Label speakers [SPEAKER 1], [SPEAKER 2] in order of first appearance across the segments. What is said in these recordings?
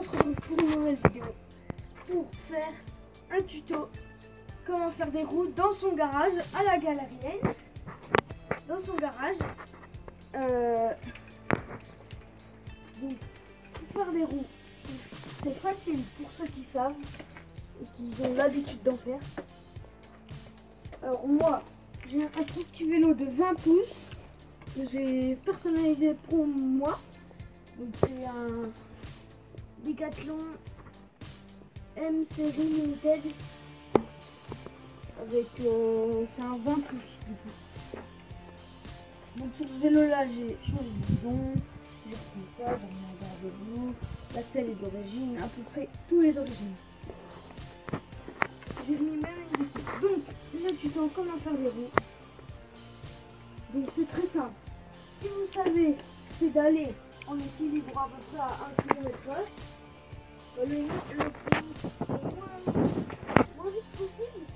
[SPEAKER 1] on se retrouve pour une nouvelle vidéo pour faire un tuto comment faire des roues dans son garage à la galérienne. Dans son garage. Euh, donc, pour faire des roues, c'est facile pour ceux qui savent et qui ont l'habitude d'en faire. Alors moi, j'ai un petit vélo de 20 pouces que j'ai personnalisé pour moi. Donc c'est un Decathlon M Series Limited avec euh, c'est un 20 pouces du coup. Donc sur ce vélo là j'ai changé de bidon, j'ai repris ça, j'ai de boue, la selle est d'origine, à peu près tout est d'origine. J'ai mis même une. Donc là tu sais comment faire des roues. Donc c'est très simple. Si vous savez pédaler en équilibre à peu près à 1 km le, le, le, moins, moins vite possible,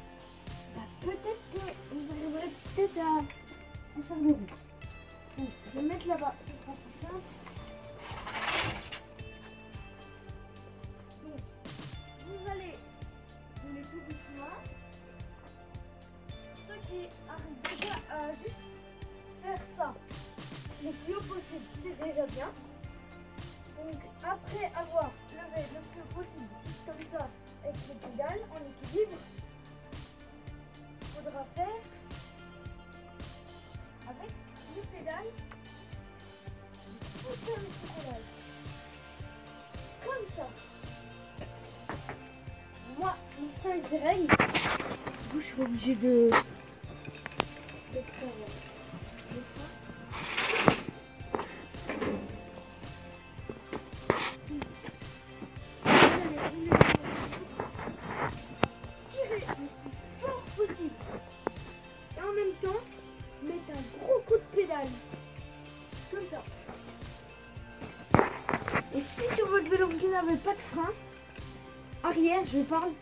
[SPEAKER 1] bah, peut-être que vous arriverez peut-être à, à, faire roues. Donc je vais mettre là-bas, ce sera plus simple. Donc vous allez donner tout doucement. Ceux qui arrivent déjà à juste possible, c'est déjà bien. Donc après avoir levé le plus possible, comme ça, avec les pédales en équilibre, il faudra faire avec les pédales, pousser petit pédale. Comme ça. Moi, mon. Du coup, je suis obligée de, de pas de frein, arrière, je parle,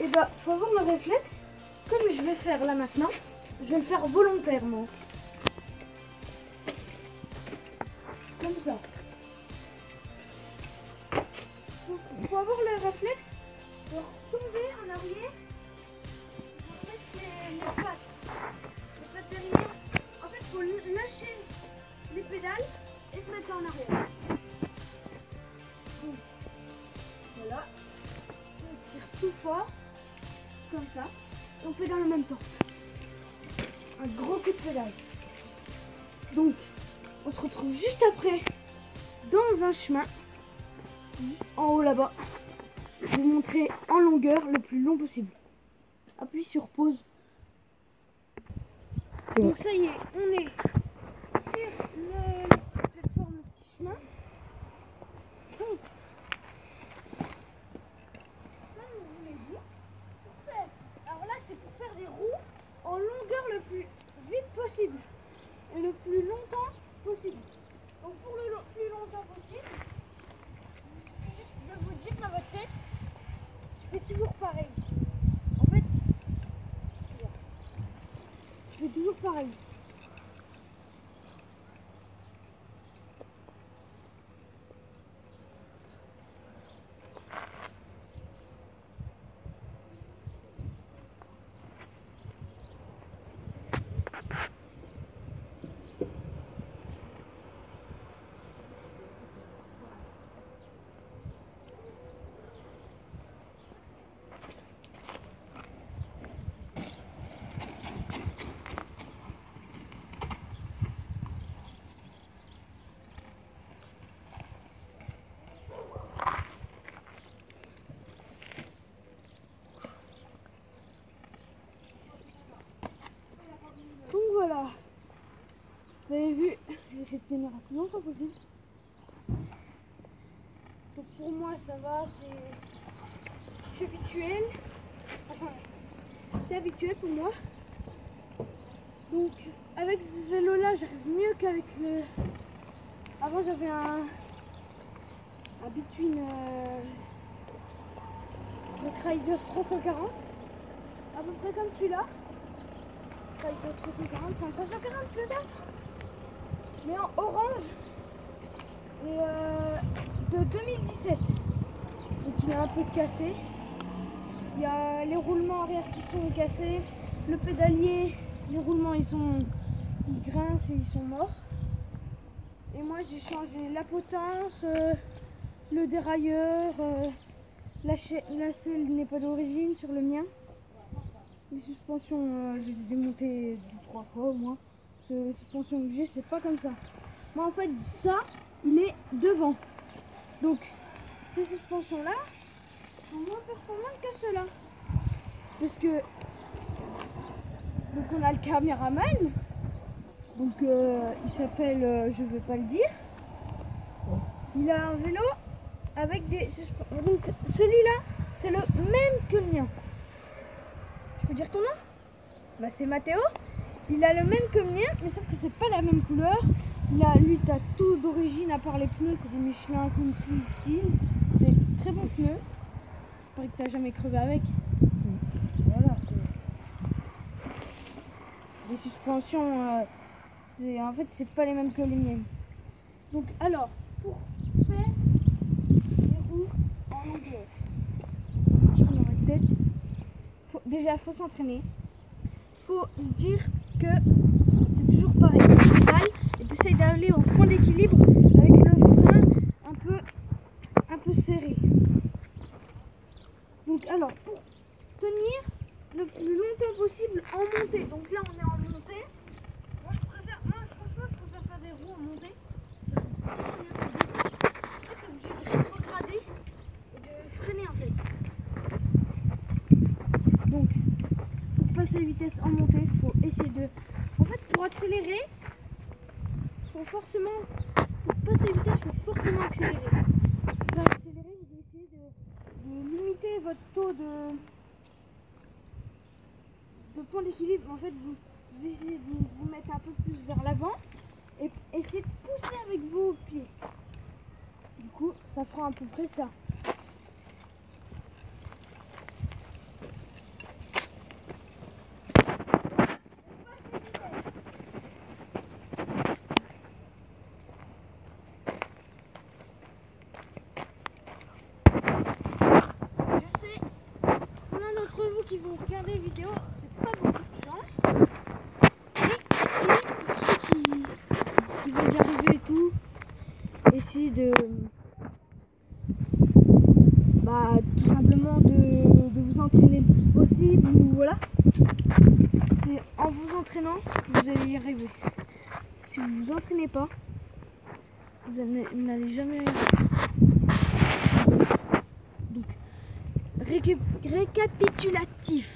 [SPEAKER 1] et bah faut avoir le réflexe, comme je vais faire là maintenant, je vais le faire volontairement. Comme ça. Donc, faut avoir le réflexe de retomber en arrière. Comme ça. Et on pédale en même temps. Un gros coup de pédale. Donc, on se retrouve juste après dans un chemin en haut là-bas. Je vais vous montrer en longueur le plus long possible. Appuie sur pause. Donc ça y est, on est Why? Voilà. Vous avez vu, j'essaie de tenir le plus longtemps possible. Donc pour moi ça va, c'est. Habituel. Enfin, c'est habituel pour moi. Donc avec ce vélo là j'arrive mieux qu'avec le. Avant j'avais un. Un between euh, Rock Rider 340. À peu près comme celui-là. Rider 340, c'est un 340 peut-être Mais en orange. Et euh, de 2017. qu'il est un peu cassé. Il y a les roulements arrière qui sont cassés. Le pédalier, les roulements ils sont ils grincent et ils sont morts. Et moi j'ai changé la potence, euh, le dérailleur, euh, la, la selle n'est pas d'origine sur le mien. Les suspensions, euh, je les ai démontées trois fois au moins. Les suspensions que j'ai, c'est pas comme ça. Moi en fait, ça, il est devant. Donc, ces suspensions-là sont moins performantes que ceux-là. Parce que. Donc, on a le caméraman. Donc, euh, il s'appelle. euh, je vais pas le dire. Il a un vélo avec des. Donc, celui-là, c'est le même que le mien. Je peux dire ton nom Bah, c'est Mathéo. Il a le même que le mien, mais sauf que c'est pas la même couleur. Il a, lui, t'as tout d'origine à part les pneus, c'est des Michelin Country Style. C'est très bons pneus. Pareil que t'as jamais crevé avec. Voilà. Les suspensions, euh, c'est en fait, c'est pas les mêmes que les miennes. Donc, alors, pour faire les roues en longueur, je prends ma tête. Déjà, faut s'entraîner. Faut se dire que c'est toujours pareil. Tu et tu essayes d'aller au point d'équilibre avec le frein un peu, un peu serré. Donc alors, pour tenir le plus longtemps possible en montée. Donc là, on est en montée. Moi, je préfère, moi, franchement, je préfère faire des roues en montée. Ça fait beaucoup mieux que de descendre. En fait, t'es obligé de rétrograder et de freiner en fait. Donc, pour passer la vitesse en montée, il faut essayer de. En accélérer, faut forcément. Pour passer forcément accélérer. Pour accélérer, vous de, de limiter votre taux de. de point d'équilibre. En fait, vous, vous essayez de vous mettre un peu plus vers l'avant et essayez de pousser avec vos pieds. Du coup, ça fera à peu près ça. Je sais, plein d'entre vous qui vont regarder la vidéo, c'est pas beaucoup de gens. Mais si, pour ceux qui, qui veulent y arriver et tout, essayez de. Bah, tout simplement de, vous entraîner le plus possible, voilà. C'est en vous entraînant que vous allez y arriver. Si vous vous entraînez pas, vous allez- vous n'allez jamais arriver. Donc, récapitulatif.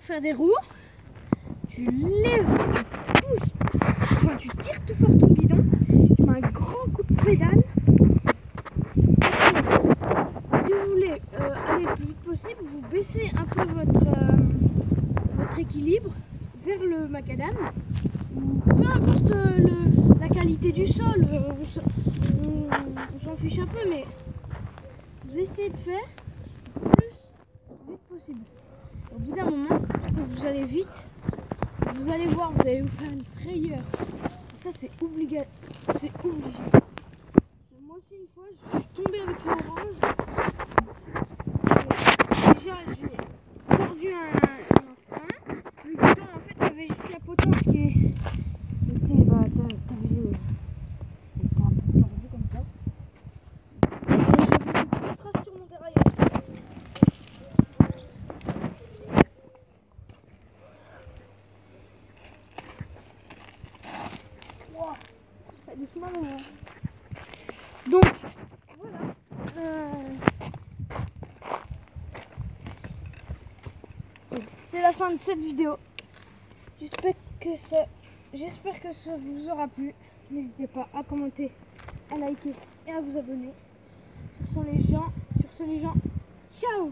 [SPEAKER 1] Faire des roues, tu lèves, tu pousses, enfin tu tires tout fort ton bidon, tu mets un grand coup de pédale. Si vous voulez euh, aller le plus vite possible, vous baissez un votre, euh, votre équilibre vers le macadam. Peu importe euh, la qualité du sol, euh, on s'en- fiche un peu, mais vous essayez de faire le plus vite possible. Au bout d'un moment, quand vous allez vite, vous allez voir, vous allez vous faire une frayeur. Ça, c'est obligatoire. C'est obligé. Moi aussi, une fois, je suis tombée avec l'orange. Et Déjà, j'ai tordu un, un frein. Le guidon, en fait, il y avait juste la potence qui est- était. Bah, t'as- t'avais le. était un peu tordu comme ça. Et j'avais beaucoup de traces sur mon dérailleur. Wow. Ça doucement, maman. Donc, voilà. Euh, C'est la fin de cette vidéo. J'espère que ça, j'espère que ça vous aura plu. N'hésitez pas à commenter, à liker et à vous abonner. Sur ce les sur ce les gens, ciao